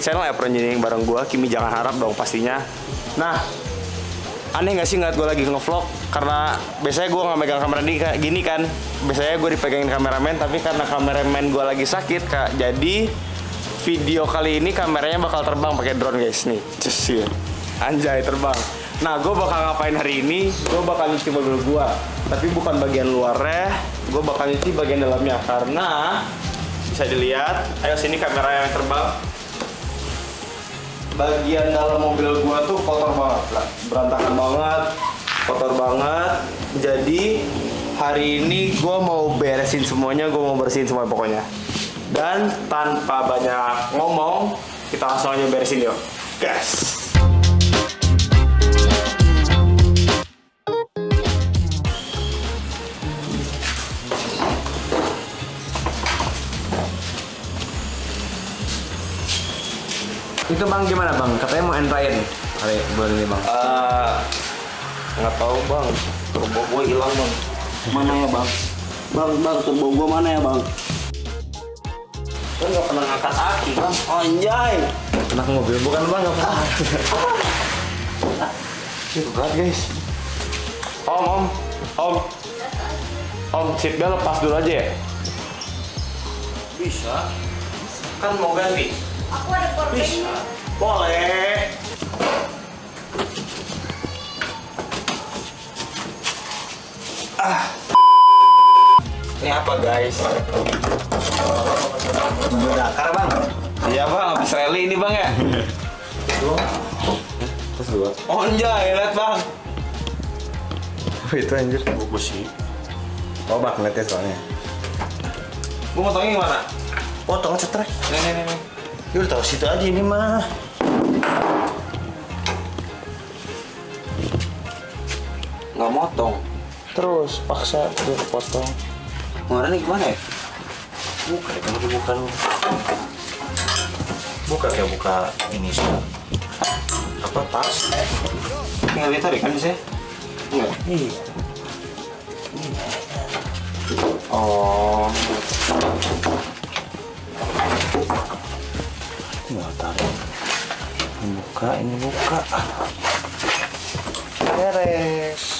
channel Apron Engineering bareng gue Kimi. Jangan harap dong pastinya. Nah Aneh gak sih ngeliat gue lagi ngevlog? Karena biasanya gue gak megang kamera di, gini kan. Biasanya gue dipegangin kameramen Tapi karena kameramen gue lagi sakit kak Jadi video kali ini kameranya bakal terbang pakai drone guys. Nih cus ya Anjay terbang. Nah gue bakal ngapain hari ini? Gue bakal nyuci mobil gue Tapi bukan bagian luarnya Gue bakal nyuci bagian dalamnya. Karena bisa dilihat ayo sini kamera yang terbang bagian dalam mobil gua tuh kotor banget lah berantakan banget kotor banget. Jadi hari ini gua mau beresin semuanya gua mau bersihin semua pokoknya. Dan tanpa banyak ngomong kita langsung aja beresin yuk. Gas Itu bang gimana bang? Katanya mau entrain hari bulan ini bang. Eh, nggak tahu bang. Turbo gua hilang bang. Mana ya bang? Bang bang turbo gua mana ya bang? Kan nggak pernah ngangkat kaki bang. Anjay. Anak mobil bukan bang nggak apa. itu berat guys. Om om. Om. Om seatbelt lepas dulu aja ya. Bisa. Kan mau ganti Aku ada bisa boleh. Ah. Ini apa guys? Mobil Dakar bang. iya bang. Habis rally ini bang ya? Terus dua. oh anjay lihat bang. Oh, itu anjir. besi Oh bang ngeliatnya soalnya. gua mau tanya gimana? Potong cetrek. nih nih nih, nih. Ya udah tahu situ aja ini mah. nggak motong terus paksa terus potong Kemarin nih gimana ya? Buka deh, kamu dibuka dulu. Buka kayak buka ini sih. Apa tas? tinggal ditarik kan bisa enggak Iya. oh Tinggal tarik. Ini buka, ini buka. Beres.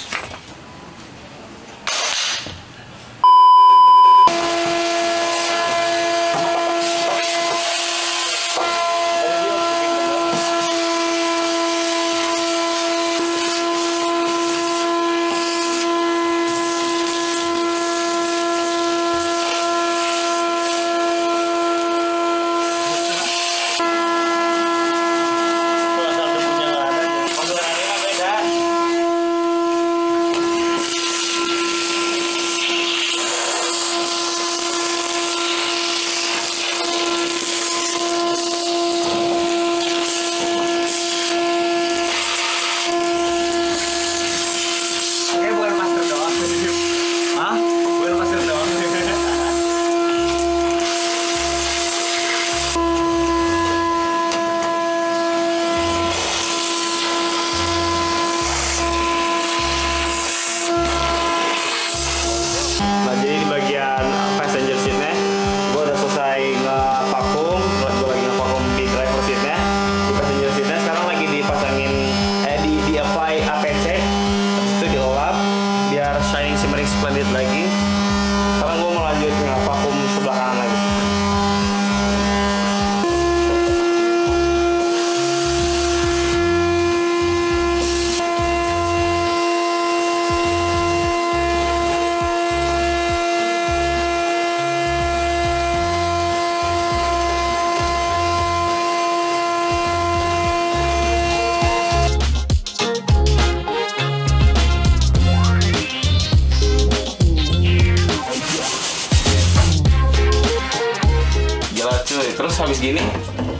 Terus habis gini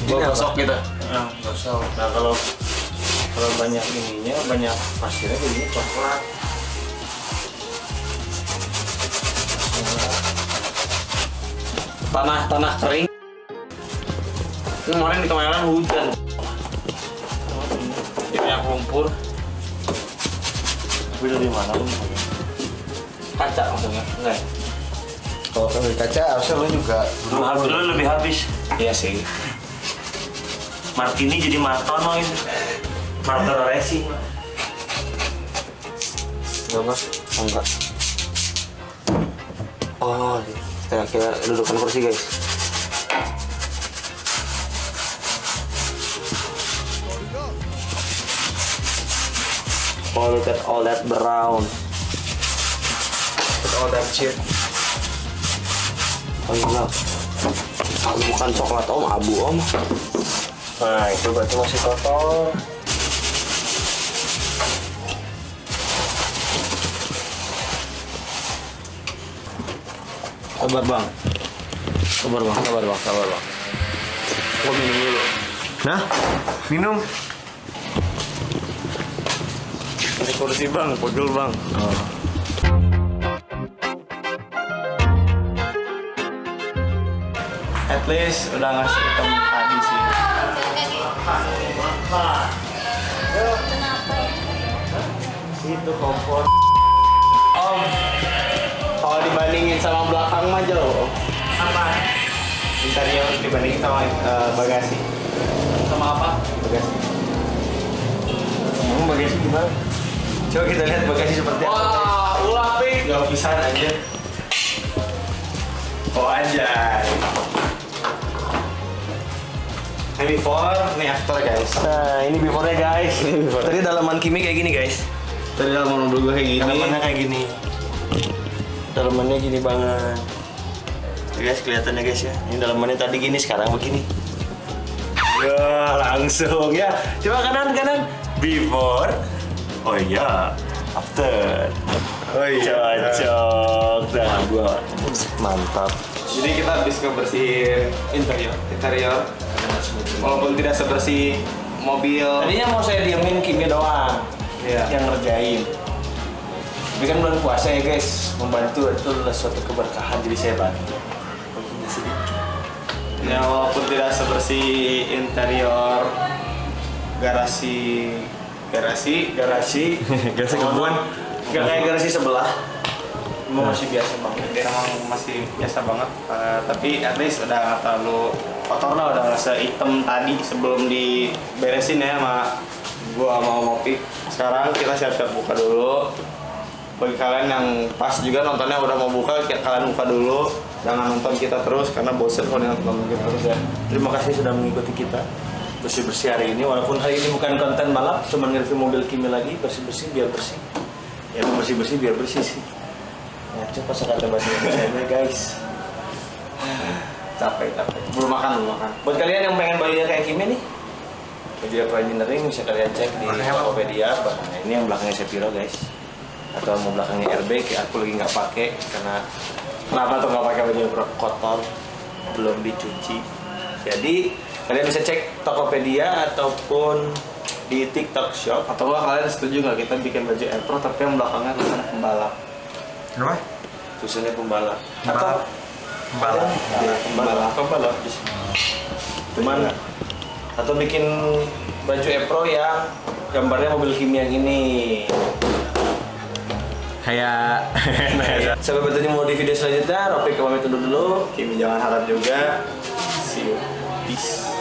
gue Gini apa? gosok gitu Nah, gosok. Nah kalau kalau banyak ininya, banyak pasirnya jadi coklat. Tanah-tanah kering Kemarin di kemarin hujan Ini banyak lumpur Tapi dari mana lu? Kaca maksudnya, enggak ya? Kalau dari kaca harusnya lu juga Lu, lu lebih habis. Iya sih Martini jadi Martono ini. Martono Racing. Enggak? Oh, enggak. Oh, kita kira dudukan kursi guys. Oh, look at all that brown. Look at all that shit. Iya. Ah, bukan coklat om, abu om. Nah, itu berarti masih kotor. Sabar bang. Sabar bang, sabar bang, sabar bang. Gua minum dulu. Nah, minum. Ini kursi bang, pegel bang. Oh. At least udah ngasih hitam tadi sih. Itu kompor. Om, kalau dibandingin sama belakang mah jauh. Apa? Interior dibandingin sama eh, bagasi. Sama apa? Bagasi. Emang bagasi gimana? Coba kita lihat bagasi seperti apa. Wah, ulah pik. Gak bisa aja. Oh aja. Ini before, ini after guys. Nah, ini before-nya guys. Ini before. Tadi dalaman Kimi kayak gini guys. Tadi dalam mobil gue kayak gini. Dalamannya kayak gini. Dalamannya gini banget. Tuh guys, kelihatannya guys ya. Ini dalamannya tadi gini, sekarang begini. Ya, langsung ya. Coba kanan kanan. Before. Oh iya, after. Oh Cocok. Dah gua. Mantap. Jadi kita habis ngebersihin interior, interior. Walaupun tidak sebersih mobil. Tadinya mau saya diemin Kimi doang. Iya. Yang ngerjain. Tapi kan bulan puasa ya guys, membantu itu adalah suatu keberkahan jadi saya bantu. Walaupun sedikit. Ya walaupun tidak sebersih interior garasi garasi garasi Garasi kebun. nggak kayak garasi sebelah emang masih biasa banget. Dia emang masih biasa banget. Eh, tapi at least udah nggak terlalu kotor lah. Udah nggak hitam tadi sebelum diberesin ya sama gua Om Opik sekarang kita siap-siap buka dulu. Bagi kalian yang pas juga nontonnya udah mau buka ki- kalian buka dulu. Jangan nonton kita terus karena bosen kalau nonton kita terus ya. Terima kasih sudah mengikuti kita bersih bersih hari ini. Walaupun hari ini bukan konten balap cuma nge-review mobil Kimi lagi bersih bersih biar bersih. Ya bersih bersih biar bersih sih ya coba kata bahasa Indonesia guys. Capek capek. Belum makan belum makan. Buat kalian yang pengen bajunya kayak Kimi nih, Pro Engineering bisa kalian cek di Tokopedia. Nah, ini yang belakangnya Sepiro guys, atau mau belakangnya RB, aku lagi nggak pakai karena kenapa tuh nggak pakai baju Pro kotor, belum dicuci. Jadi kalian bisa cek Tokopedia ataupun di TikTok Shop. atau enggak kalian setuju nggak kita bikin baju Air Pro tapi yang belakangnya tulisannya pembalap Apa? Tulisannya pembalap. Atau Pembalap. Iya, pembalap. Pembalap. sini. Cuman atau bikin baju Epro yang gambarnya mobil kimia yang ini. Kayak Sampai bertemu mau di video selanjutnya. Ropi pamit undur dulu. Kimi jangan harap juga see you peace